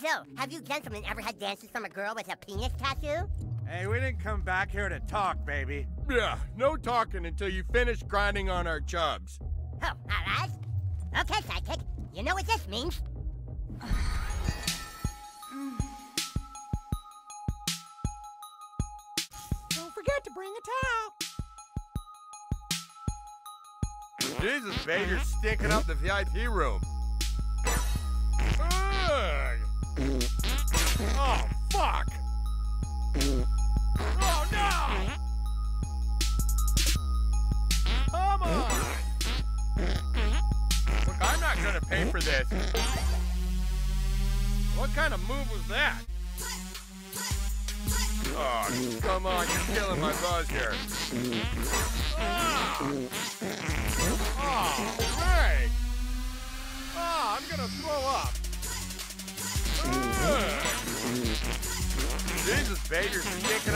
So, have you gentlemen ever had dances from a girl with a penis tattoo? Hey, we didn't come back here to talk, baby. Yeah, no talking until you finish grinding on our chubs. Oh, alright. Okay, sidekick. You know what this means. Don't forget to bring a towel. Jesus, babe, you're stinking up the VIP room. Oh, fuck! Oh, no! Come on! Look, I'm not gonna pay for this. What kind of move was that? Come on, you're killing my buzz here. Ah! Oh,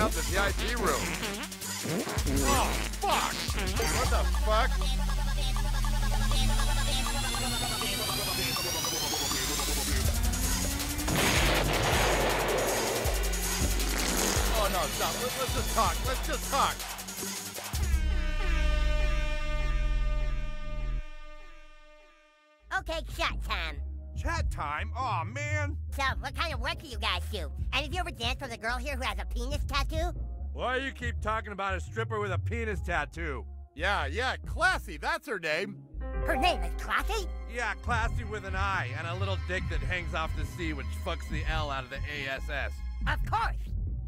you're the VIP room. Oh, fuck! What the fuck? Oh, no, stop. Let's, let's just talk. Let's just talk. Okay, shot time. Chat time? Aw, oh, man. So, what kind of work do you guys do? And have you ever danced with a girl here who has a penis tattoo? Why do you keep talking about a stripper with a penis tattoo? Yeah, yeah, classy. That's her name. Her name is Classi? Yeah, Classi with an I and a little dick that hangs off the C, which fucks the L out of the ASS. Of course.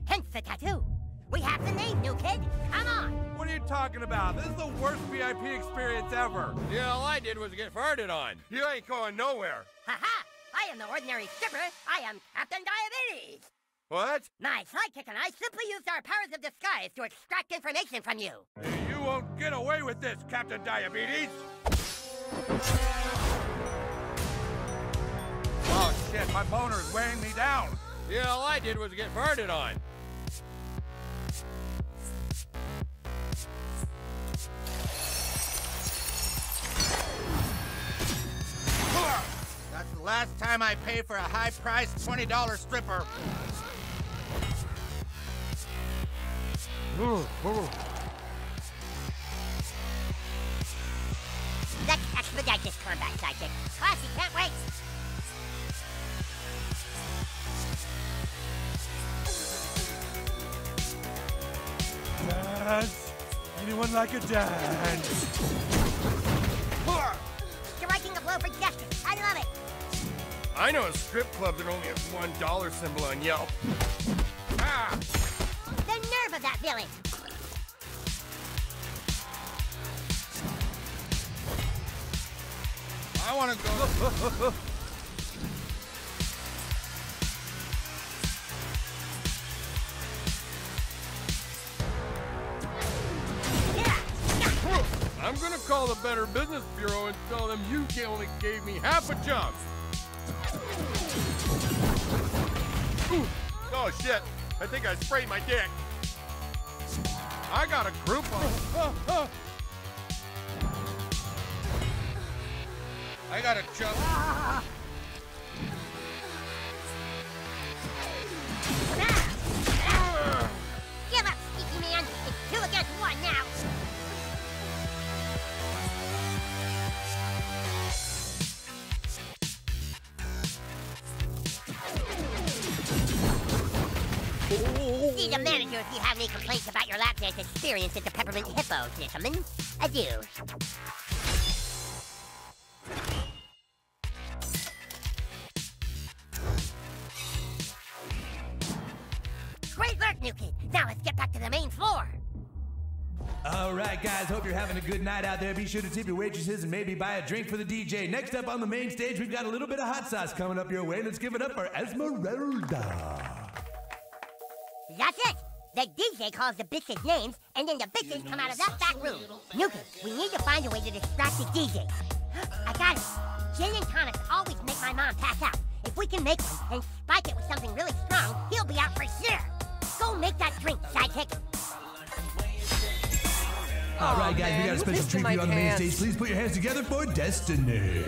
Hence the tattoo. We have the name, new kid. Come on. What are you talking about? This is the worst VIP experience ever. Yeah, all I did was get farted on. You ain't going nowhere. Ha-ha! I am the ordinary stripper. I am Captain Diabetes. What? My sidekick and I simply used our powers of disguise to extract information from you. You won't get away with this, Captain Diabetes. Oh shit, my boner is weighing me down. Yeah, all I did was get farted on. Last time I pay for a high-priced $20 stripper. Let's expedite this combat, sidekick. Classi can't wait. Dance? Anyone like a dance? Striking a blow for justice. I love it. I know a strip club that only has one dollar symbol on Yelp. Ah! The nerve of that villain. I want to go. I'm gonna call the Better Business Bureau and tell them you only gave me half a jump. Oh shit! I think I sprayed my dick. I got a Groupon. I got a jump. The manager if you have any complaints about your lap dance experience at the Peppermint Hippo, gentlemen. Adieu. Great work, new kid. Now let's get back to the main floor. All right, guys. Hope you're having a good night out there. Be sure to tip your waitresses and maybe buy a drink for the DJ. Next up on the main stage, we've got a little bit of hot sauce coming up your way. Let's give it up for Esmeralda. That's it. The DJ calls the bitches names, and then the bitches come out of that back room. Nuka, we need to find a way to distract the DJ. I got it. Gin and tonics always make my mom pass out. If we can make one and spike it with something really strong, he'll be out for sure. Go make that drink, sidekick. All right, guys, we got a special treat for you on the main stage. Please put your hands together for Destiny.